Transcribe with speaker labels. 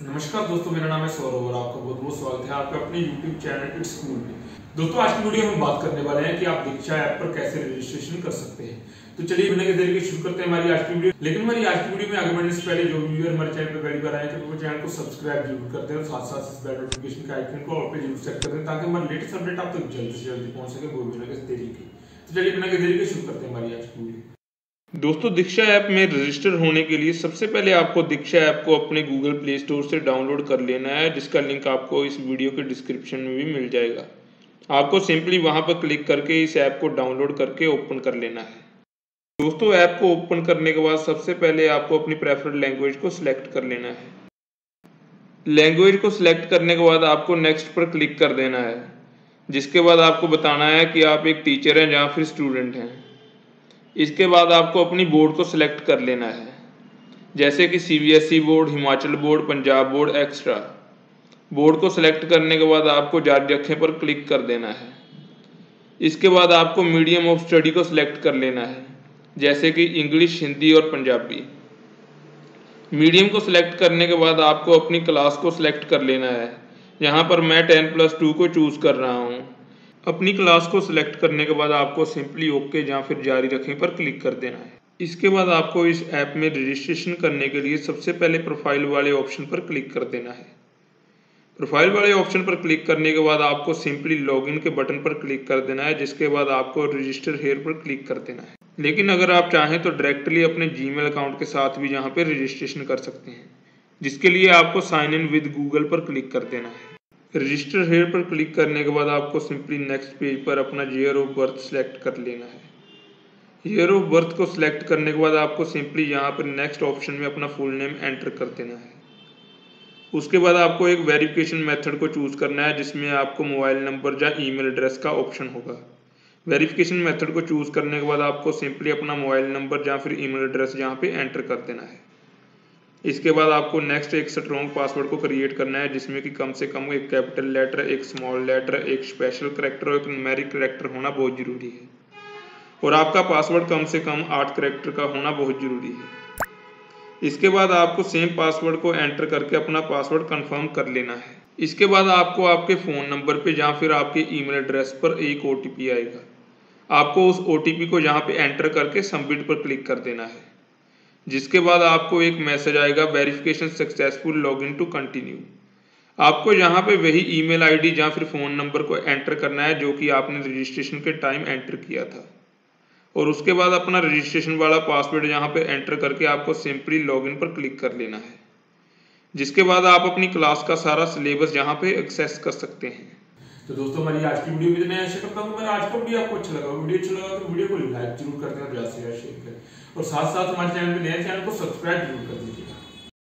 Speaker 1: नमस्कार दोस्तों, मेरा नाम है सौरभ और आपका बहुत बहुत स्वागत है आपके अपने YouTube चैनल इट्स स्कूल में। दोस्तों, आज की वीडियो में हम बात करने वाले हैं कि आप दीक्षा ऐप पर कैसे रजिस्ट्रेशन कर सकते हैं। तो चलिए, बिना देर के शुरू करते हैं हमारी आज की वीडियो लेकिन हमारी आज की वीडियो में आगे बढ़ने से पहले जो व्यूअर हमारे चैनल पर पहली बार आए थे वो चैनल को सब्सक्राइब ज़रूर कर दें और साथ साथ इस बेल नोटिफिकेशन का आइकन को ऑल पे ज़रूर सेट कर दें, ताकि हमारे लेटेस्ट अपडेट आप तक जल्दी से जल्दी पहुँच सके वो बिना देरी के। तो चलिए, बिना देरी के शुरू करते हैं हमारी आज की दोस्तों, दीक्षा ऐप में रजिस्टर होने के लिए सबसे पहले आपको दीक्षा ऐप को अपने गूगल प्ले स्टोर से डाउनलोड कर लेना है, जिसका लिंक आपको इस वीडियो के डिस्क्रिप्शन में भी मिल जाएगा। आपको सिंपली वहाँ पर क्लिक करके इस ऐप को डाउनलोड करके ओपन कर लेना है। दोस्तों, ऐप को ओपन करने के बाद सबसे पहले आपको अपनी प्रेफर्ड लैंग्वेज को सिलेक्ट कर लेना है। लैंग्वेज को सिलेक्ट करने के बाद आपको नेक्स्ट पर क्लिक कर देना है, जिसके बाद आपको बताना है कि आप एक टीचर हैं या फिर स्टूडेंट हैं। इसके बाद आपको अपनी बोर्ड को सिलेक्ट कर लेना है। जैसे कि CBSE board Himachal board Punjab board extra board को सिलेक्ट करने के बाद आपको जारी रखे पर क्लिक कर देना है। इसके बाद आपको मीडियम ऑफ़ स्टडी को सिलेक्ट कर लेना है, जैसे कि इंग्लिश हिंदी और पंजाबी मीडियम को सिलेक्ट करने के बाद आपको अपनी क्लास को सिलेक्ट कर लेना है। यहाँ पर मैं टेन प्लस टू को चूज़ कर रहा हूँ। अपनी क्लास को सिलेक्ट करने के बाद आपको सिंपली ओके या फिर जारी रखें पर क्लिक कर देना है। इसके बाद आपको इस ऐप में रजिस्ट्रेशन करने के लिए सबसे पहले प्रोफ़ाइल वाले ऑप्शन पर क्लिक कर देना है। प्रोफ़ाइल वाले ऑप्शन पर क्लिक करने के बाद आपको सिंपली लॉगिन के बटन पर क्लिक कर देना है, जिसके बाद आपको रजिस्टर हेयर पर क्लिक कर देना है। लेकिन अगर आप चाहें तो डायरेक्टली अपने जीमेल अकाउंट के साथ भी यहाँ पर रजिस्ट्रेशन कर सकते हैं, जिसके लिए आपको साइन इन विद गूगल पर क्लिक कर देना है। रजिस्टर हेयर पर क्लिक करने के बाद आपको सिंपली नेक्स्ट पेज पर अपना ईयर ऑफ़ बर्थ सेलेक्ट कर लेना है। ईयर ऑफ़ बर्थ को सिलेक्ट करने के बाद आपको सिंपली यहाँ पर नेक्स्ट ऑप्शन में अपना फुल नेम एंटर कर देना है। उसके बाद आपको एक वेरिफिकेशन मेथड को चूज़ करना है, जिसमें आपको मोबाइल नंबर या ईमेल एड्रेस का ऑप्शन होगा। वेरिफिकेशन मेथड को चूज़ करने के बाद आपको सिंपली अपना मोबाइल नंबर या फिर ईमेल एड्रेस यहाँ पे एंटर कर देना है। इसके बाद आपको नेक्स्ट एक स्ट्रॉन्ग पासवर्ड को क्रिएट करना है, जिसमें कि कम से कम एक कैपिटल लेटर एक स्मॉल लेटर एक स्पेशल करेक्टर और एक न्यूमेरिक करेक्टर होना बहुत ज़रूरी है। और आपका पासवर्ड कम से कम आठ करेक्टर का होना बहुत ज़रूरी है। इसके बाद आपको सेम पासवर्ड को एंटर करके अपना पासवर्ड कंफर्म कर लेना है। इसके बाद आपको आपके फ़ोन नंबर पे या फिर आपके ईमेल एड्रेस पर एक ओटीपी आएगा। आपको उस ओटीपी को यहाँ पे एंटर करके सबमिट पर क्लिक कर देना है। जिसके बाद आपको एक मैसेज आएगा verification successful login to continue आपको यहाँ पे वही ईमेल आईडी या फिर फ़ोन नंबर को एंटर करना है, जो कि आपने रजिस्ट्रेशन के टाइम एंटर किया था। और उसके बाद अपना रजिस्ट्रेशन वाला पासवर्ड यहाँ पे एंटर करके आपको सिंपली लॉगिन पर क्लिक कर लेना है। जिसके बाद आप अपनी क्लास का सारा सिलेबस यहाँ पे एक्सेस कर सकते हैं। तो दोस्तों, हमारी आज की वीडियो में इतना आशा करता हूँ मेरा आज का वीडियो आपको अच्छा लगा। वीडियो अच्छा लगा तो वीडियो को लाइक ज़रूर कर देना ज़्यादा से ज़्यादा शेयर करें। और साथ साथ हमारे चैनल में नए चैनल को सब्सक्राइब ज़रूर कर दीजिएगा।